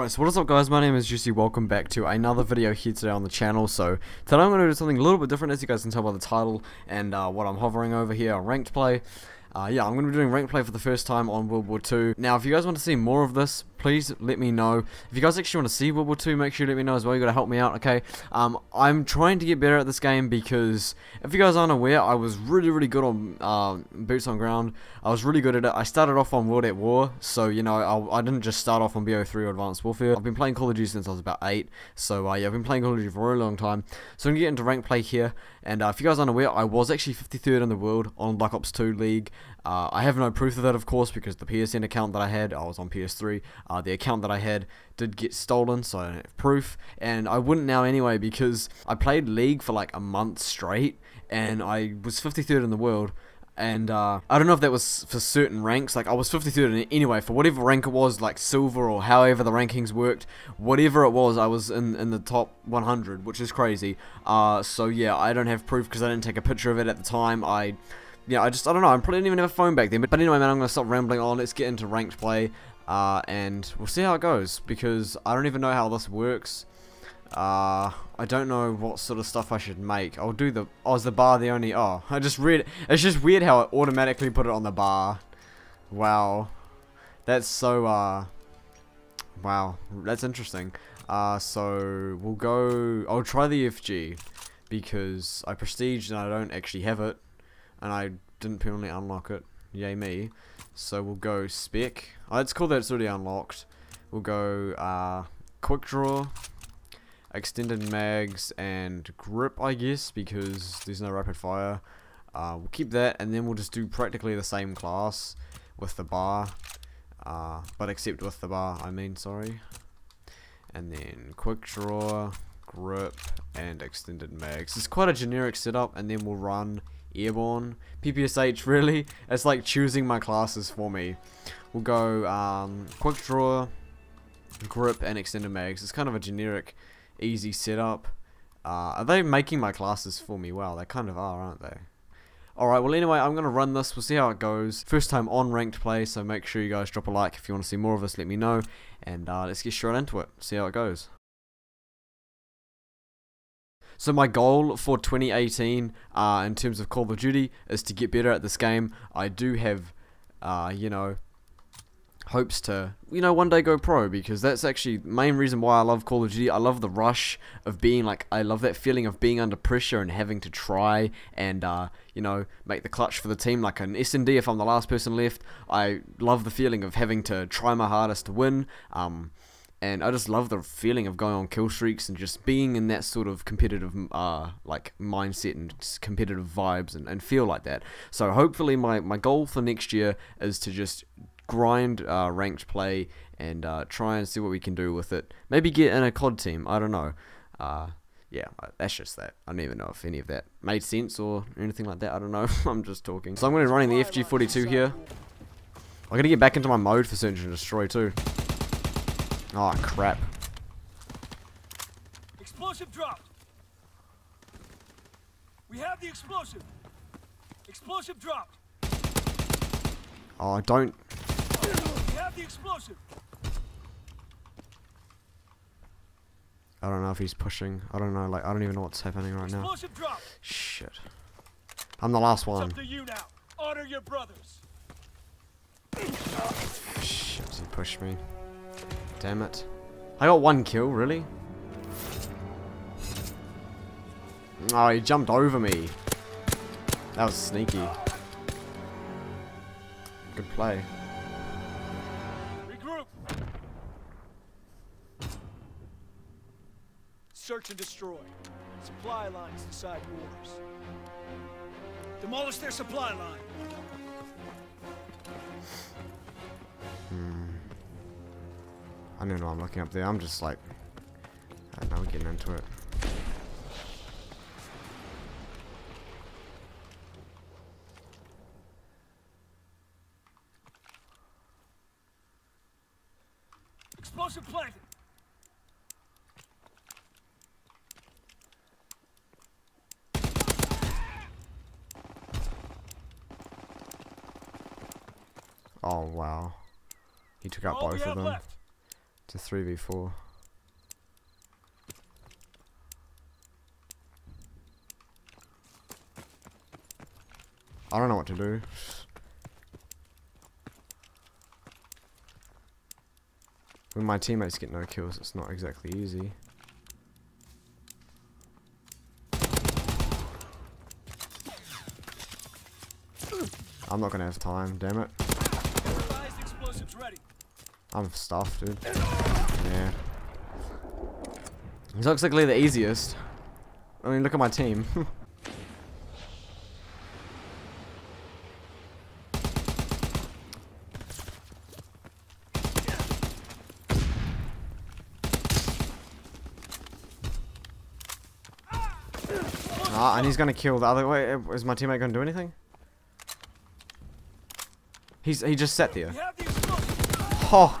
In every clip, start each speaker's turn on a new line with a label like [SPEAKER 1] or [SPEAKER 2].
[SPEAKER 1] Alright, so what is up guys, my name is Juicyy, welcome back to another video here today on the channel. So, today I'm going to do something a little bit different as you guys can tell by the title and uh, what I'm hovering over here on Ranked Play. Uh, yeah, I'm going to be doing ranked play for the first time on World War 2. Now, if you guys want to see more of this, please let me know. If you guys actually want to see World War 2, make sure you let me know as well. you got to help me out, okay? Um, I'm trying to get better at this game because, if you guys aren't aware, I was really, really good on uh, Boots on Ground. I was really good at it. I started off on World at War, so, you know, I, I didn't just start off on BO3 or Advanced Warfare. I've been playing Call of Duty since I was about 8, so, uh, yeah, I've been playing Call of Duty for a long time. So, I'm going to get into rank play here, and uh, if you guys aren't aware, I was actually 53rd in the world on Black Ops 2 League. Uh, I have no proof of that, of course, because the PSN account that I had, I was on PS3. Uh, the account that I had did get stolen, so I don't have proof. And I wouldn't now anyway, because I played League for like a month straight, and I was 53rd in the world. And uh, I don't know if that was for certain ranks. Like I was 53rd anyway for whatever rank it was, like silver or however the rankings worked. Whatever it was, I was in in the top 100, which is crazy. Uh, so yeah, I don't have proof because I didn't take a picture of it at the time. I yeah, I just, I don't know, I probably didn't even have a phone back then. But, but anyway, man, I'm going to stop rambling on. Let's get into ranked play. Uh, and we'll see how it goes. Because I don't even know how this works. Uh, I don't know what sort of stuff I should make. I'll do the, oh, is the bar the only, oh, I just read, it's just weird how it automatically put it on the bar. Wow. That's so, uh, wow, that's interesting. Uh, so, we'll go, I'll try the FG. Because I prestige and I don't actually have it and I didn't permanently unlock it. Yay me. So we'll go spec. Oh, it's cool that it's already unlocked. We'll go uh, quick draw, extended mags, and grip, I guess, because there's no rapid fire. Uh, we'll keep that, and then we'll just do practically the same class with the bar, uh, but except with the bar, I mean, sorry. And then quick draw, grip, and extended mags. It's quite a generic setup, and then we'll run airborne. PPSH, really? It's like choosing my classes for me. We'll go um, quick draw, grip, and extended mags. It's kind of a generic, easy setup. Uh, are they making my classes for me? Wow, they kind of are, aren't they? Alright, well anyway, I'm going to run this. We'll see how it goes. First time on ranked play, so make sure you guys drop a like. If you want to see more of this, let me know. And uh, let's get straight into it. See how it goes. So my goal for 2018 uh, in terms of Call of Duty is to get better at this game. I do have, uh, you know, hopes to, you know, one day go pro because that's actually main reason why I love Call of Duty. I love the rush of being like, I love that feeling of being under pressure and having to try and, uh, you know, make the clutch for the team like an S&D if I'm the last person left. I love the feeling of having to try my hardest to win. Um, and I just love the feeling of going on kill streaks and just being in that sort of competitive uh like mindset and competitive vibes and, and feel like that. So hopefully my, my goal for next year is to just grind uh, ranked play and uh, try and see what we can do with it. Maybe get in a COD team. I don't know. Uh, yeah, that's just that. I don't even know if any of that made sense or anything like that. I don't know. I'm just talking. So I'm going to be running the FG42 here. I'm going to get back into my mode for Search and Destroy too. Oh crap.
[SPEAKER 2] Explosive dropped. We have the explosive. Explosive dropped.
[SPEAKER 1] Oh, don't.
[SPEAKER 2] We have the explosive.
[SPEAKER 1] I don't know if he's pushing. I don't know. Like I don't even know what's happening right now.
[SPEAKER 2] Explosive dropped.
[SPEAKER 1] Shit. I'm the last one.
[SPEAKER 2] It's up to you now. Honor your brothers.
[SPEAKER 1] Shit, he pushed me. Damn it. I got one kill, really? Oh, he jumped over me. That was sneaky. Good play.
[SPEAKER 2] Regroup. Search and destroy. Supply lines decide wars. Demolish their supply line.
[SPEAKER 1] I don't know I'm looking up there. I'm just like, I don't know, getting into it.
[SPEAKER 2] Explosive planted.
[SPEAKER 1] Oh wow. He took out
[SPEAKER 2] All
[SPEAKER 1] both of them.
[SPEAKER 2] Left.
[SPEAKER 1] A 3v4. I don't know what to do. When my teammates get no kills, it's not exactly easy. I'm not gonna have time, damn it.
[SPEAKER 2] Advised explosives ready.
[SPEAKER 1] I'm stuffed, dude. Yeah. This looks like the easiest. I mean, look at my team. ah, and he's gonna kill the other. way. is my teammate gonna do anything? He's he just sat there.
[SPEAKER 2] We have the explosives.
[SPEAKER 1] Oh.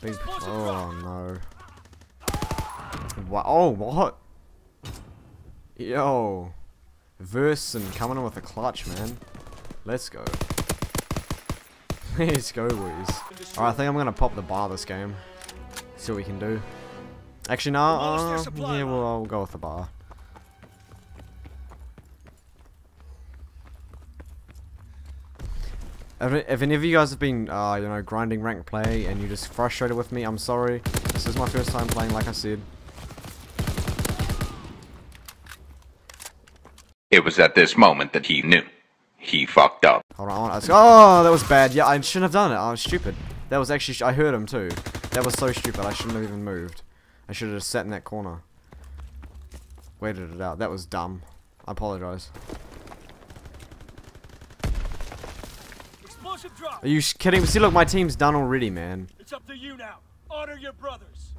[SPEAKER 1] Big, oh no. What? Oh, what? Yo. Versen coming in with a clutch, man. Let's go. Let's go, boys. Alright, I think I'm gonna pop the bar this game. See what we can do. Actually, no. Uh, yeah, well, I'll go with the bar. If, any of you guys have been, uh, you know, grinding rank play and you're just frustrated with me, I'm sorry. This is my first time playing, like I said.
[SPEAKER 3] It was at this moment that he knew. He fucked up.
[SPEAKER 1] Hold on, I oh, that was bad. Yeah, I shouldn't have done it. I was stupid. That was actually, I heard him too. That was so stupid. I shouldn't have even moved. I should have just sat in that corner. Waited it out. That was dumb. I apologize.
[SPEAKER 2] Explosive drop.
[SPEAKER 1] Are you kidding me? See, look, my team's done already, man.
[SPEAKER 2] It's up to you now. Honor your brothers.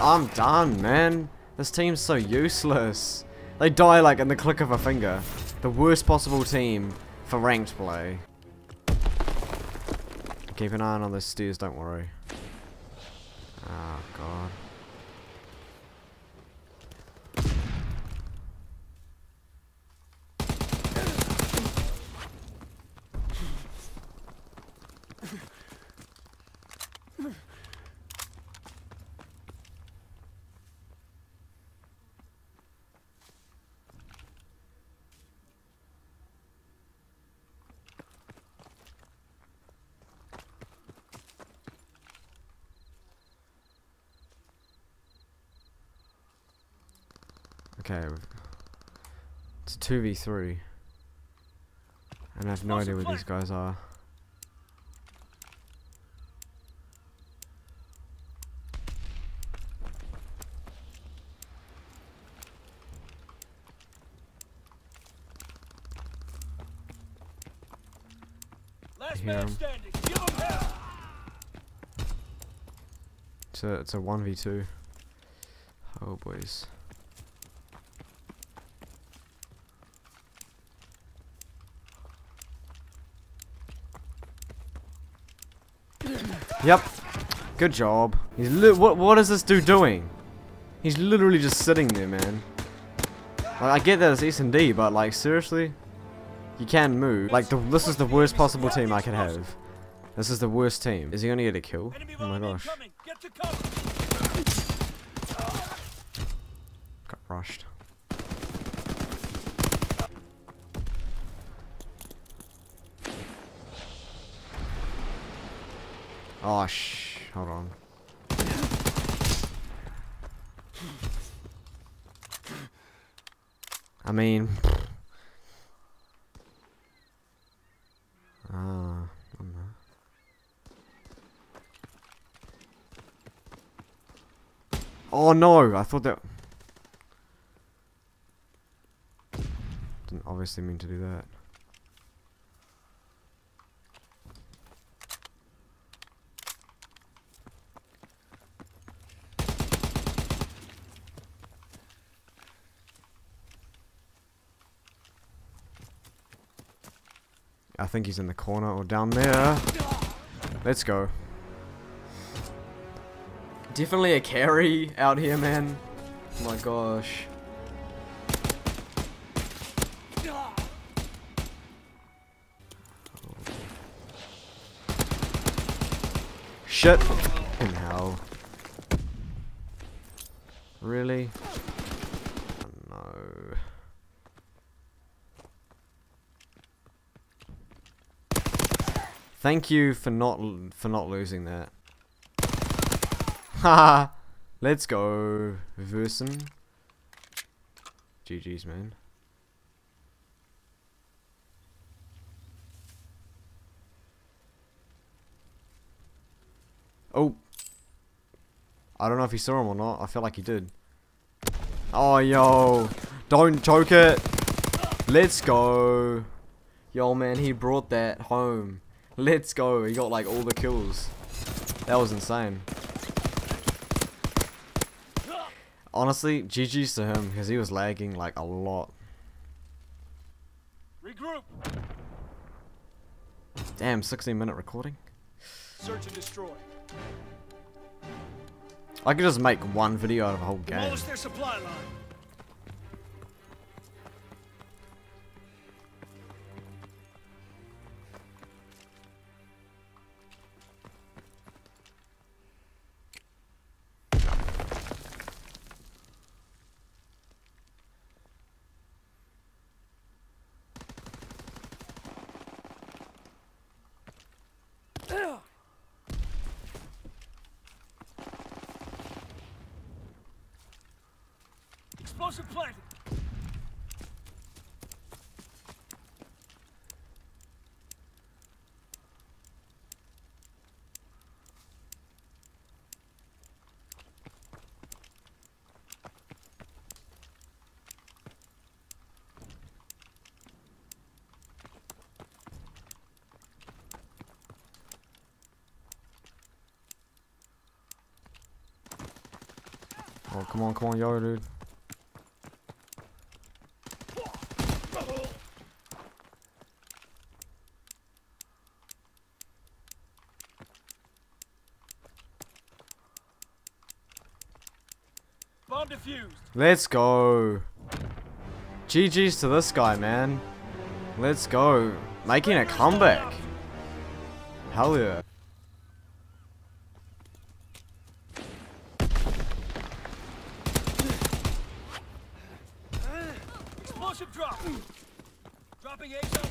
[SPEAKER 1] I'm done, man. This team's so useless. They die like in the click of a finger. The worst possible team for ranked play. Keep an eye on those stairs, don't worry. Oh, God. Okay, it's a 2v3. And I have no idea where these guys are.
[SPEAKER 2] Last
[SPEAKER 1] hear
[SPEAKER 2] standing. Give 'em hell.
[SPEAKER 1] It's a, it's a 1v2. Oh, boys. Yep. Good job. He's what what is this dude doing? He's literally just sitting there, man. Like, I get that it's S and D, but like seriously, you can move. Like the, this is the worst possible team I could have. This is the worst team. Is he gonna get a kill? Oh my gosh.
[SPEAKER 2] incoming. Get to cover.
[SPEAKER 1] Got rushed. Oh sh. Hold on. I mean. Ah. Oh no! I thought that. Didn't obviously mean to do that. I think he's in the corner or down there. Let's go. Definitely a carry out here, man. Oh my gosh. shit. In hell. Really? Thank you for not for not losing that. Haha. Let's go, Versen. GG's, man. Oh. I don't know if he saw him or not. I feel like he did. Oh, yo. Don't choke it. Let's go. Yo, man, he brought that home. Let's go. He got, like, all the kills. That was insane. Honestly, GG's to him, because he was lagging, like, a lot.
[SPEAKER 2] Regroup.
[SPEAKER 1] Damn, 16 minute recording?
[SPEAKER 2] Search and destroy.
[SPEAKER 1] I could just make one video out of a whole game.
[SPEAKER 2] Demolish their supply line. Explosive planted.
[SPEAKER 1] Oh, come on, come on, yo, dude. Let's go. GG's to this guy, man. Let's go. Making a comeback. Hell yeah.
[SPEAKER 2] Explosive drop. Dropping ASAP.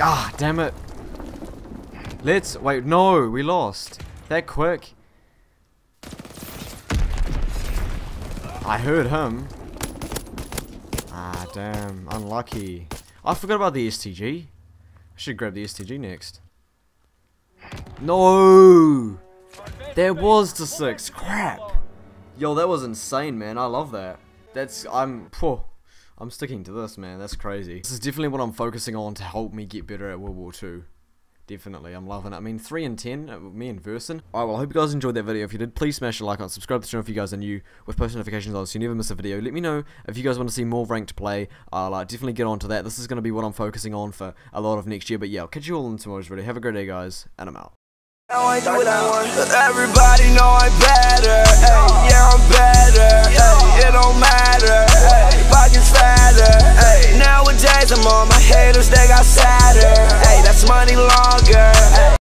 [SPEAKER 1] Ah, damn it. Let's wait. No, we lost. That quick. I heard him. Ah, damn. Unlucky. I forgot about the STG. I should grab the STG next. No! There was the six. Crap. Yo, that was insane, man. I love that. That's I'm. I'm sticking to this, man. That's crazy. This is definitely what I'm focusing on to help me get better at World War II. Definitely, I'm loving it. I mean, 3 and 10, uh, me and Versen. Alright, well, I hope you guys enjoyed that video. If you did, please smash a like on, subscribe to the channel if you guys are new, with post notifications on so you never miss a video. Let me know if you guys want to see more ranked play. I'll uh, definitely get on to that. This is going to be what I'm focusing on for a lot of next year. But yeah, I'll catch you all in tomorrow's video. Have a great day, guys, and I'm out.
[SPEAKER 4] I do that one. Everybody know I'm better. Ay, yeah, I'm better. Ay, it don't matter. Ay, pockets fatter. Ay, nowadays I'm on my haters, they got sadder. Ay, that's money longer. Ay.